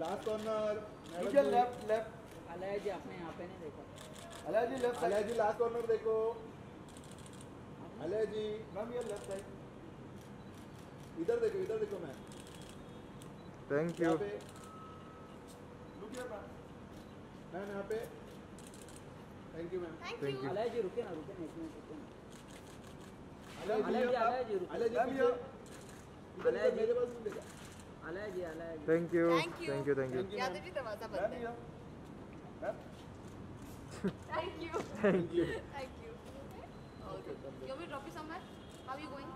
Last corner नीचे left left Alay ji आपने यहाँ पे नहीं देखा। Alay ji left Alay ji last corner देखो। अलय जी मैम ये लेफ़्ट साइड इधर देखो इधर देखो ma'am. Thank you look here ma'am. Ma'am यहाँ पे। Thank you ma'am. Thank you. Alay ji रुके ना रुके ना एक मिनट रुके ना। अलय जी अलय जी अलय जी रुके। अलय जी मैम पीछे ये इधर अलय जी। मेरे पास नहीं देखा। Thank you Thank thank you thank you Thank you, Yadav ma'am. जी दरवाज़ा बंद है। ये thank you thank you thank you okay you will drop you somewhere how you going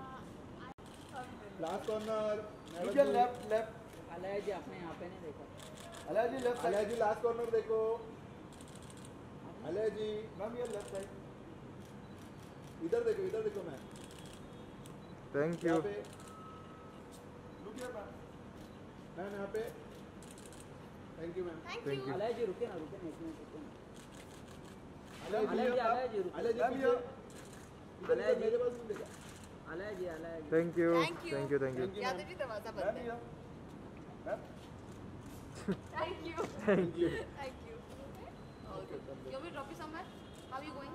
last corner नीचे लेफ़्ट लेफ़्ट अलय जी आपने यहाँ पे नहीं देखा। Alay ji left Alay ji last corner देखो। अलय जी मैम ये लेफ़्ट साइड इधर देखो इधर देखो मैम थैंक यू यहाँ पे लुक हियर मैम मैम यहाँ पे। Thank you ma'am thank you you. Alay ji रुके ना रुके ना एक मिनट रुके अलय जी अलय जी अलय जी रुके अलय जी। मेरे पास देखा। Alay ji Alay ji thank you thank you thank you Thank you, ma'am. जी दरवाज़ा मैम बंद है। Ma'am thank you thank you thank you okay you will drop you somewhere how you going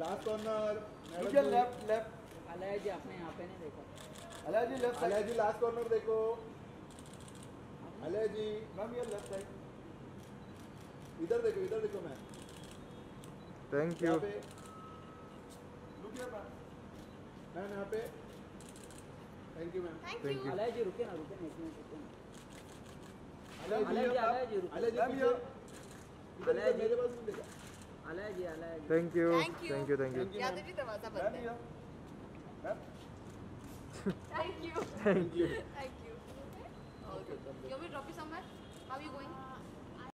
last corner नीचे left left Alay ji आपने यहाँ पे नहीं देखा। Alay ji left Alay side ji last corner देखो। अलय जी मैम ये लेफ़्ट साइड इधर देखो इधर देखो ma'am thank you ma'am ma'am यहाँ पे। Thank you ma'am thank you. Alay ji रुके ना रुके ना एक मिनट रुके। ना अलय जी अलय जी अलय जी रुके अलय जी मैम पीछे ये इधर अलय जी। मेरे पास नहीं देखा Alay ji Alay ji thank you. Thank you thank you Thank you. Thank you. Thank you. Okay. You want me to drop you somewhere? How are you going?